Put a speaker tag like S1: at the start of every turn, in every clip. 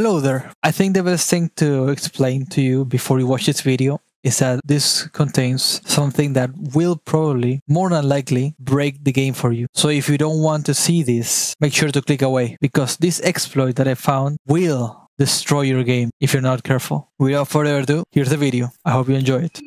S1: Hello there. I think the best thing to explain to you before you watch this video is that this contains something that will probably, more than likely, break the game for you. So if you don't want to see this, make sure to click away because this exploit that I found will destroy your game if you're not careful. Without further ado, here's the video. I hope you enjoy it.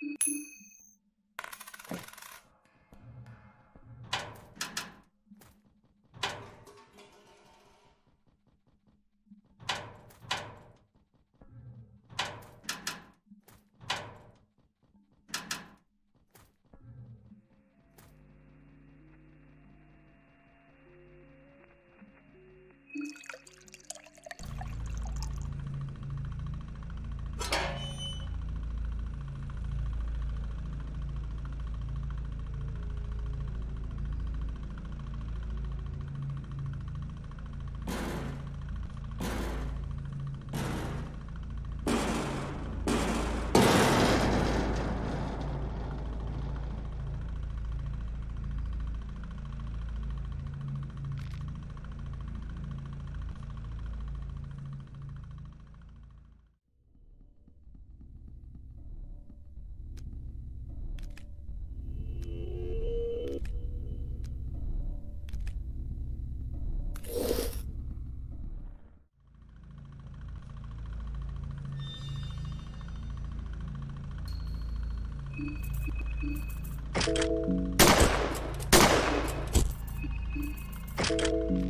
S1: Thank you. Thank you.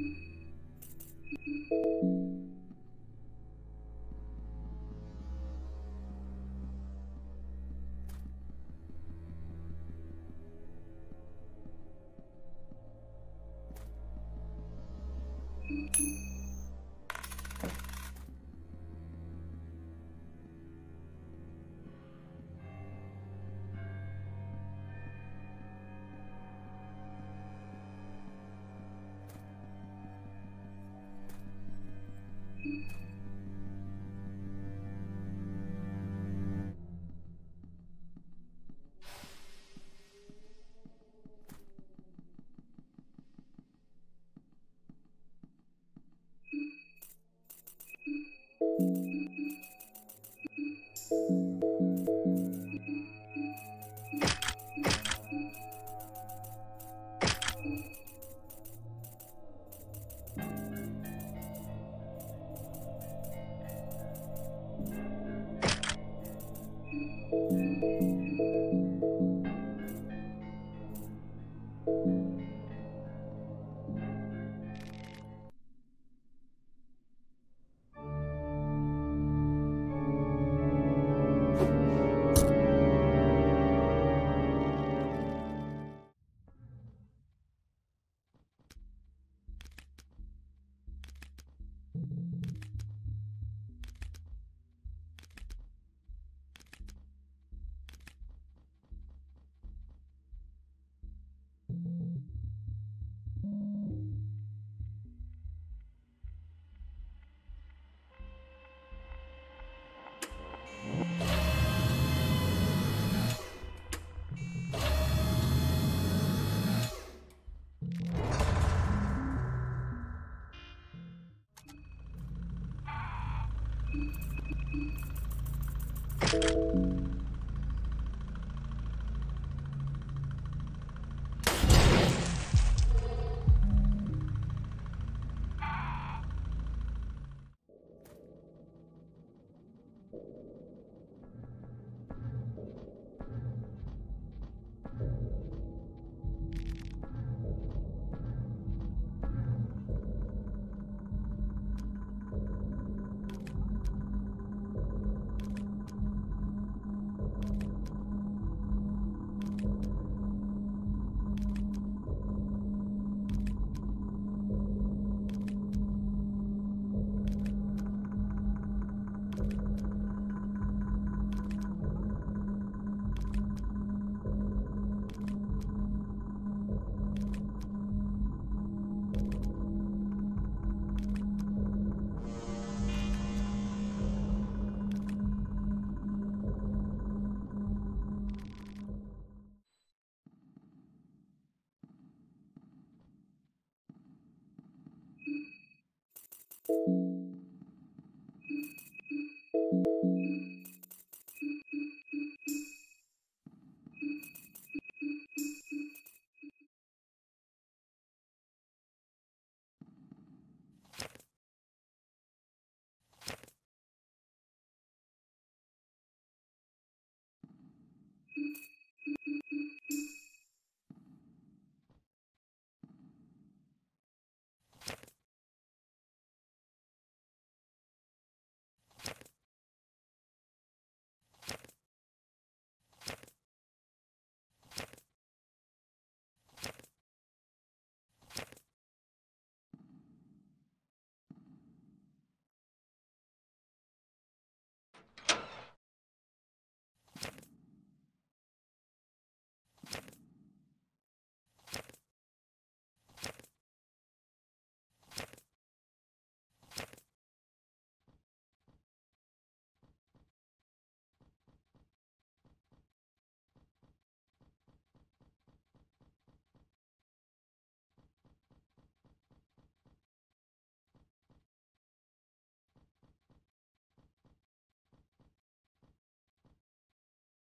S1: Thank you.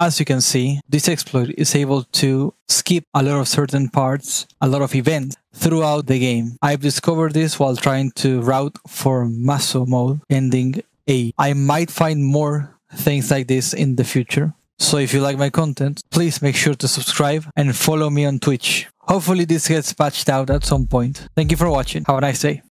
S1: As you can see, this exploit is able to skip a lot of certain parts, a lot of events throughout the game. I've discovered this while trying to route for Maso mode ending A. I might find more things like this in the future. So if you like my content, please make sure to subscribe and follow me on Twitch. Hopefully this gets patched out at some point. Thank you for watching. Have a nice day.